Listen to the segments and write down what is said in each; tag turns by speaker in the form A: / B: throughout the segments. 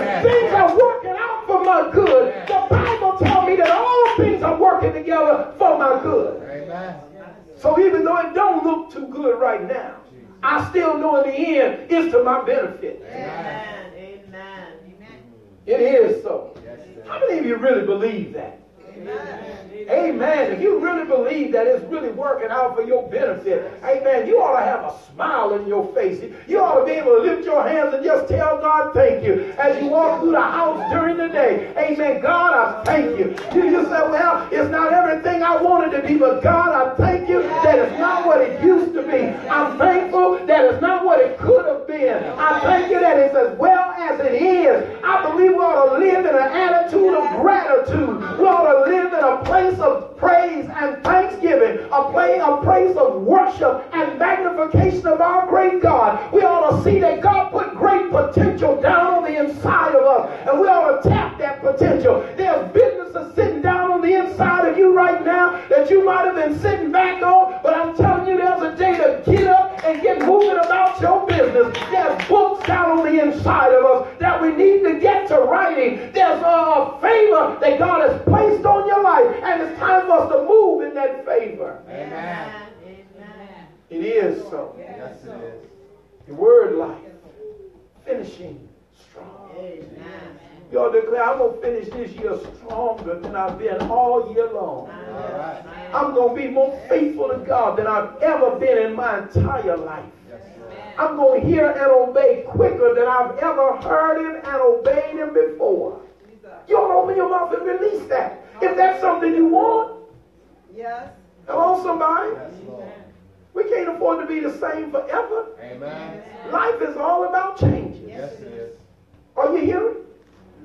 A: Things are working out for my good. The Bible tells me that all things are working together for my good. Amen. So even though it don't look too good right now, I still know in the end it's to my benefit. Amen. Amen. It is so. How many of you really believe that? Amen. If you really believe that it's really working out for your benefit, amen, you ought to have a smile in your face. You ought to be able to lift your hands and just tell God thank you as you walk through the house during the day. Amen. God, I thank you. You, you say, well, it's not everything I wanted to be, but God, I thank you that it's not what it used to be. I'm thankful that it's not what it could have been. I thank you that it's as well as it is. I believe we ought to live in an thanksgiving, a place of worship and magnification of our great God. We ought to see that God put great potential down on the inside of us, and we ought to tap that potential. There's businesses sitting down on the inside of you right now that you might have been sitting back on, but I'm telling you, there's a day to get up and get moving about your business. There's books down on the inside of us that we need to get to writing. There's uh, a favor that God has placed on your life, and it's time for us to move in that favor. Amen. Amen. It is so. Yes, it is. The word life, finishing strong. Amen. Y'all declare, I'm going to finish this year stronger than I've been all year long. Right. I'm going to be more faithful to God than I've ever been in my entire life. I'm going to hear and obey quicker than I've ever heard Him and obeyed Him before. You don't open your mouth and release that. If that's something you want. Yes. Hello, somebody. Yes, we can't afford to be the same forever. Amen. Life is all about changing. Yes, it is. Are you hearing?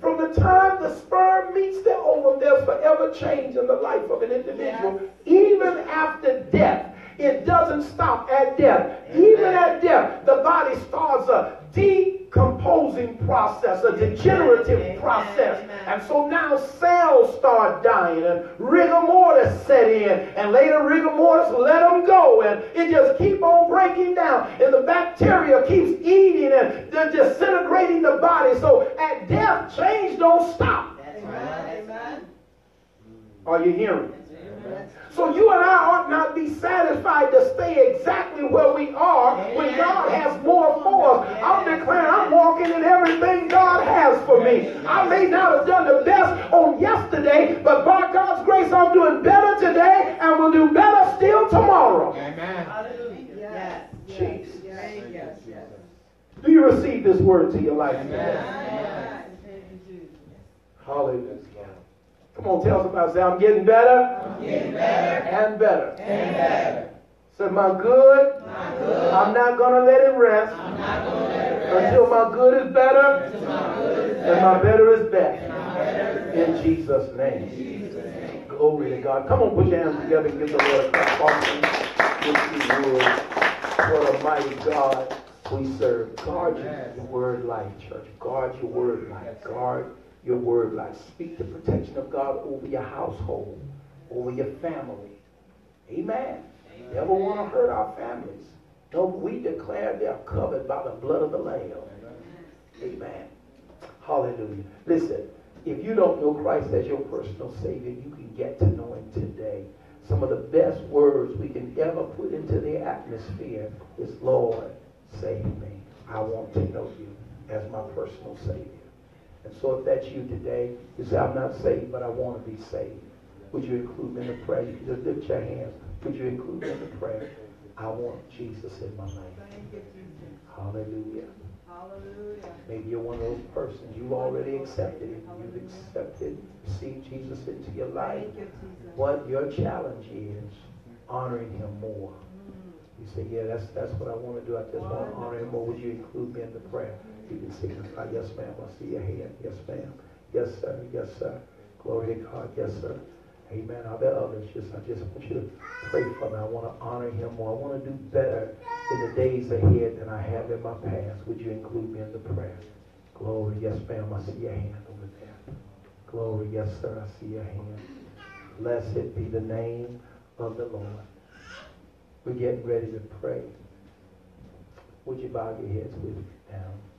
A: From the time the sperm meets the ovum, there's forever change in the life of an individual, yes. even after death. It doesn't stop at death. Amen. Even at death, the body starts a decomposing process, a degenerative Amen. process. Amen. And so now cells start dying and rigor mortis set in. And later rigor mortis let them go. And it just keep on breaking down. And the bacteria keeps eating and they're disintegrating the body. So at death, change don't stop. Amen. Are you hearing? Amen. So you and I ought not be satisfied to stay exactly where we are when God has more for us. I'm declaring I'm walking in everything God has for me. I may not have done the best on yesterday, but by God's grace, I'm doing better today and will do better still tomorrow. Amen. Hallelujah. Yes. Yes. Do you receive this word to your life? Amen. Hallelujah. Come on, tell somebody, say, I'm getting better. I'm getting better. And better. And better. Say, my good, my good. I'm not going to let it rest. I'm not going to let it rest. Until my good is better. Until my good is better. And my better is best. In Jesus' name. In Jesus name. Glory to God. Come on, put your hands together and give the Lord a clap offering. What a mighty God we serve. Guard your word life, church. Guard your word life. Guard your word life. Speak the protection of God over your household, over your family. Amen. Amen. Never want to hurt our families. No, we declare they are covered by the blood of the Lamb. Amen. Amen. Hallelujah. Listen, if you don't know Christ as your personal Savior, you can get to know Him today. Some of the best words we can ever put into the atmosphere is, Lord, save me. I want to know you as my personal Savior. And so if that's you today, you say, I'm not saved, but I want to be saved. Would you include me in the prayer? You can just lift your hands. Would you include me in the prayer? I want Jesus in my life. Hallelujah. Hallelujah. Maybe you're one of those persons. You've already accepted it. You've accepted, received Jesus into your life. What your challenge is, honoring him more. Mm. You say, yeah, that's that's what I want to do. I just want to honor him more. Would you include me in the prayer? Yes, ma'am. I see your hand. Yes, ma'am. Yes, sir. Yes, sir. Glory to God. Yes, sir. Amen. Are there others? Just, I just want you to pray for me. I want to honor him more. I want to do better in the days ahead than I have in my past. Would you include me in the prayer? Glory. Yes, ma'am. I see your hand over there. Glory. Yes, sir. I see your hand. Blessed be the name of the Lord. We're getting ready to pray. Would you bow your heads with me now?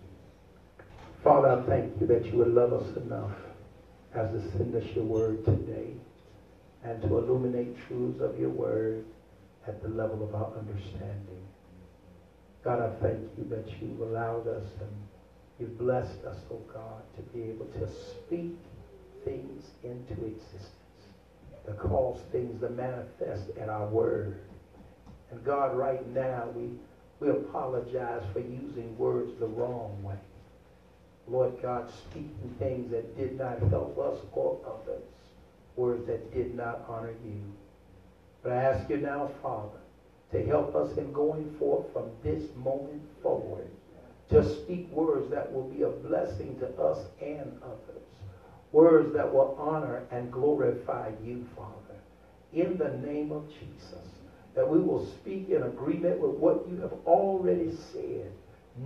A: Father, I thank you that you would love us enough as to send us your word today and to illuminate truths of your word at the level of our understanding. God, I thank you that you've allowed us and you've blessed us, oh God, to be able to speak things into existence, to cause things to manifest at our word. And God, right now, we, we apologize for using words the wrong way. Lord God, speaking things that did not help us or others, words that did not honor you. But I ask you now, Father, to help us in going forth from this moment forward to speak words that will be a blessing to us and others. Words that will honor and glorify you, Father. In the name of Jesus. That we will speak in agreement with what you have already said,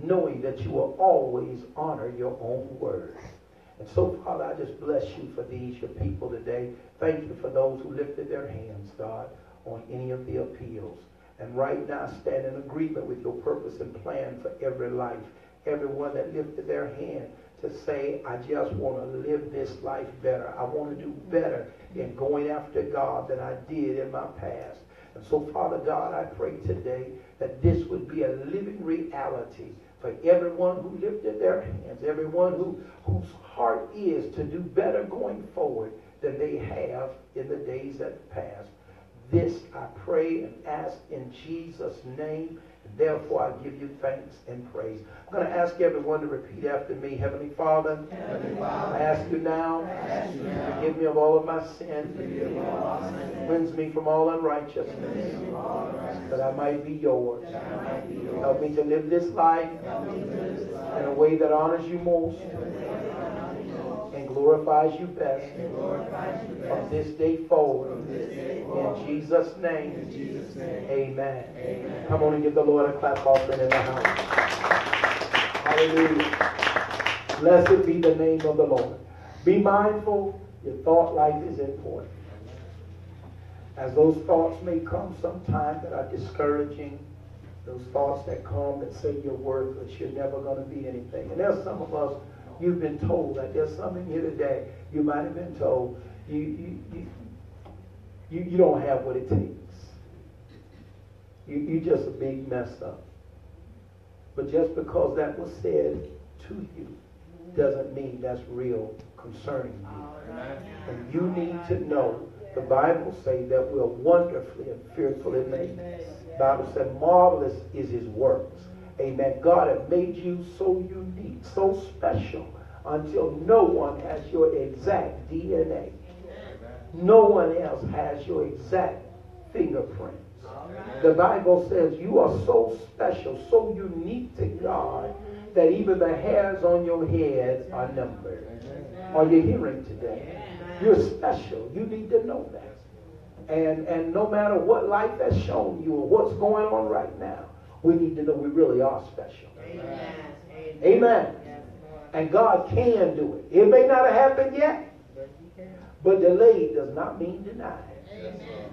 A: knowing that you will always honor your own word. And so, Father, I just bless you for these, your people today. Thank you for those who lifted their hands, God, on any of the appeals. And right now, stand in agreement with your purpose and plan for every life. Everyone that lifted their hand to say, I just want to live this life better. I want to do better in going after God than I did in my past. So, Father God, I pray today that this would be a living reality for everyone who lifted their hands, everyone who, whose heart is to do better going forward than they have in the days that passed. This I pray and ask in Jesus' name. Therefore, I give you thanks and praise. I'm going to ask everyone to repeat after me. Heavenly Father, Heavenly Father I ask you now, ask you now forgive me of all of my sins. Cleanse me from all unrighteousness, that I might be yours. Help me to live this life in a way that honors you most and glorifies you best from this day forward. In Jesus' name, amen. Come on and give the Lord a clap offering in the house. Hallelujah. Blessed be the name of the Lord. Be mindful, your thought life is important. As those thoughts may come sometime that are discouraging, those thoughts that come that say you're worthless, you're never going to be anything. And there's some of us You've been told that there's something here today. You might have been told you, you, you, you, you don't have what it takes. You, you just a big messed up. But just because that was said to you doesn't mean that's real concerning you. And you need to know the Bible says that we're wonderfully and fearfully made. The Bible said marvelous is his works. Amen. God has made you so unique, so special, until no one has your exact DNA. No one else has your exact fingerprints. The Bible says you are so special, so unique to God, that even the hairs on your head are numbered. Are you hearing today? You're special. You need to know that. And, and no matter what life has shown you or what's going on right now, we need to know we really are special. Amen. Amen. And God can do it. It may not have happened yet, but delayed does not mean denied. Amen.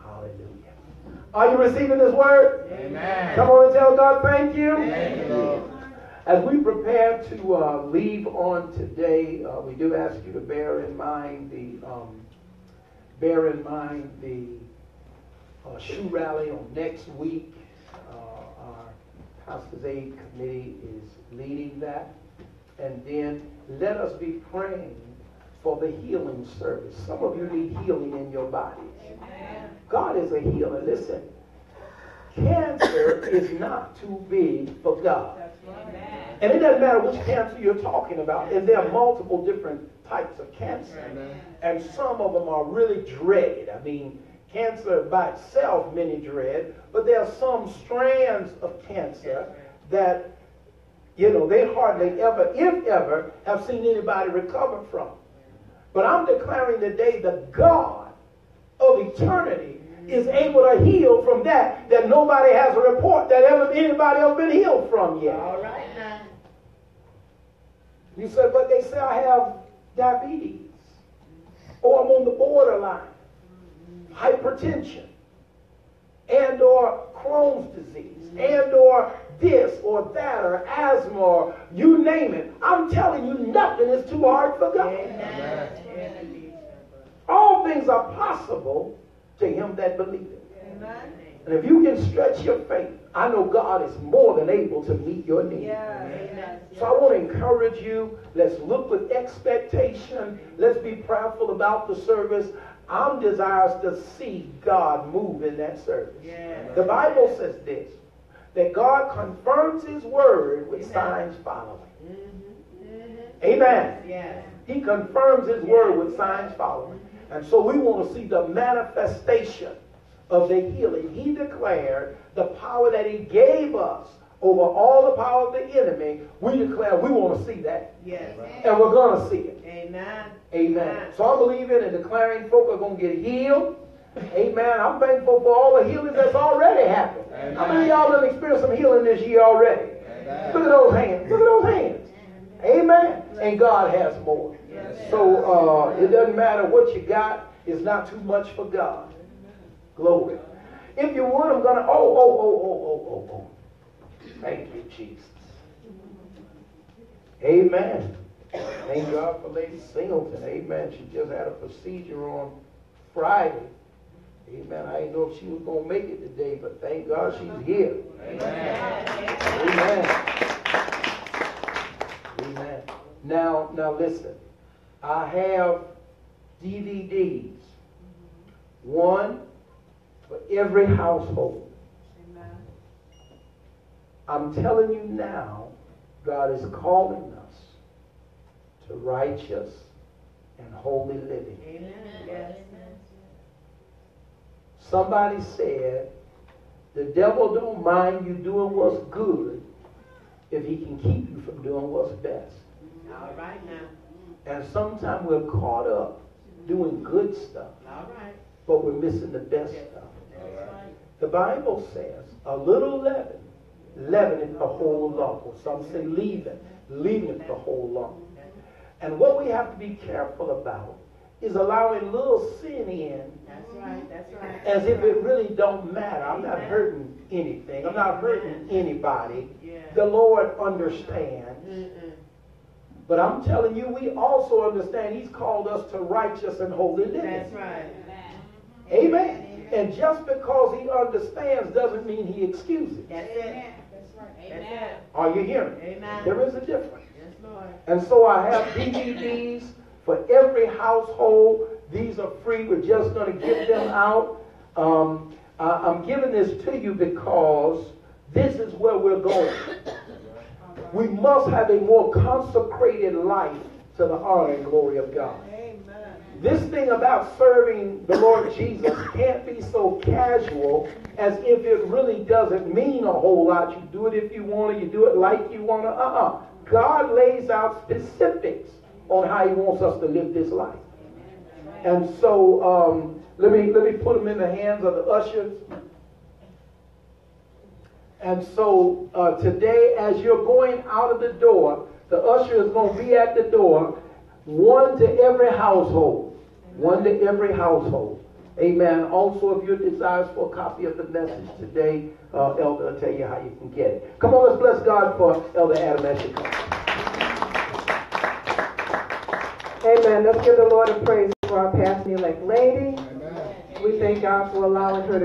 A: Hallelujah. Are you receiving this word? Amen. Come on and tell God thank you. Thank you As we prepare to uh, leave on today, uh, we do ask you to bear in mind the um, bear in mind the uh, shoe rally on next week. Pastor's Aid Committee is leading that. And then let us be praying for the healing service. Some of you need healing in your bodies. God is a healer. Listen, cancer is not too big for God. And it doesn't matter which cancer you're talking about. And there are multiple different types of cancer. And some of them are really dreaded. I mean, Cancer by itself, many dread, but there are some strands of cancer that, you know, they hardly ever, if ever, have seen anybody recover from. But I'm declaring today the God of eternity mm-hmm. is able to heal from that that nobody has a report that ever anybody ever been healed from yet.
B: All right now.
A: You said, but they say I have diabetes or I'm on the borderline hypertension. and or Crohn's disease and or this or that or asthma or you name it. I'm telling you, nothing is too hard for God. Amen. All things are possible to him that believeth. Amen. And if you can stretch your faith, I know God is more than able to meet your needs. Yeah. So I want to encourage you. Let's look with expectation. Let's be prayerful about the service. I'm desirous to see God move in that service. Yeah. The Bible says this that God confirms his word with Amen. signs following. Mm-hmm. Amen. Yes. He confirms his word with signs following. And so we want to see the manifestation of the healing. He declared the power that he gave us over all the power of the enemy. We declare we want to see that. Yes. And we're going to see it. Amen. Amen. Amen. So I'm believing and declaring folk are going to get healed. Amen. I'm thankful for all the healing that's already happened. Amen. How many of y'all have experienced some healing this year already? Amen. Look at those hands. Look at those hands. Amen. And God has more. Yes. So uh, it doesn't matter what you got. It's not too much for God. Glory. If you would, I'm going to, oh, oh, oh, oh, oh, oh, oh. Thank you, Jesus. Amen. Thank God for Lady Singleton. Amen. She just had a procedure on Friday. Amen. I didn't know if she was going to make it today, but thank God she's here. Amen. Amen. Amen. Now, now listen. I have DVDs. One for every household. I'm telling you now, God is calling us to righteous and holy living. Amen. Yes. Somebody said, the devil don't mind you doing what's good if he can keep you from doing what's best. All right now. And sometimes we're caught up doing good stuff. All right. But we're missing the best stuff. The Bible says, a little leaven leaveneth the whole lump. Or some say leaven, leaveneth the whole lump. And what we have to be careful about is allowing little sin in that's right, that's right. as if it really don't matter. I'm not hurting anything. I'm not hurting anybody. The Lord understands. But I'm telling you, we also understand He's called us to righteous and holy living. That's right. Amen. And just because he understands doesn't mean he excuses. That's it. That's right. Amen. Are you hearing? Amen. There is a difference. Yes, Lord. And so I have DVDs for every household. These are free. We're just going to give them out. Um, I, am giving this to you because this is where we're going. We must have a more consecrated life to the honor and glory of God. This thing about serving the Lord Jesus can't be so casual as if it really doesn't mean a whole lot. You do it if you want to, you do it like you want to. Uh-uh. God lays out specifics on how he wants us to live this life. And so um, let me let me put them in the hands of the ushers. And so uh, today, as you're going out of the door, the usher is going to be at the door, one to every household one to every household. Amen. Also, if you desire for a copy of the message today, uh, Elder will tell you how you can get it. Come on, let's bless God for Elder Adam comes.
B: Amen. Let's give the Lord a praise for our pastor elect lady. Amen. We thank God for allowing her to